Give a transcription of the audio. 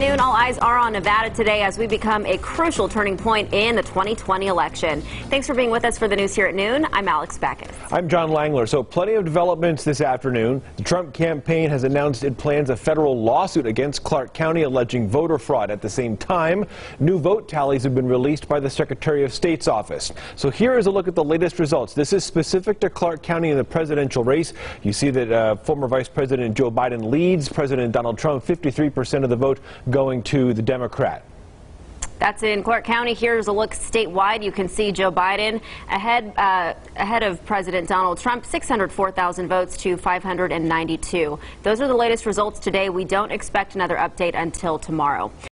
Noon, all eyes are on Nevada today as we become a crucial turning point in the 2020 election. Thanks for being with us for the news here at noon. I'm Alex Backus. I'm John Langler. So plenty of developments this afternoon. The Trump campaign has announced it plans a federal lawsuit against Clark County alleging voter fraud. At the same time, new vote tallies have been released by the Secretary of State's office. So here is a look at the latest results. This is specific to Clark County in the presidential race. You see that uh, former Vice President Joe Biden leads President Donald Trump 53% of the vote going to the Democrat. That's in Clark County. Here's a look statewide. You can see Joe Biden ahead uh, ahead of President Donald Trump, 604,000 votes to 592. Those are the latest results today. We don't expect another update until tomorrow.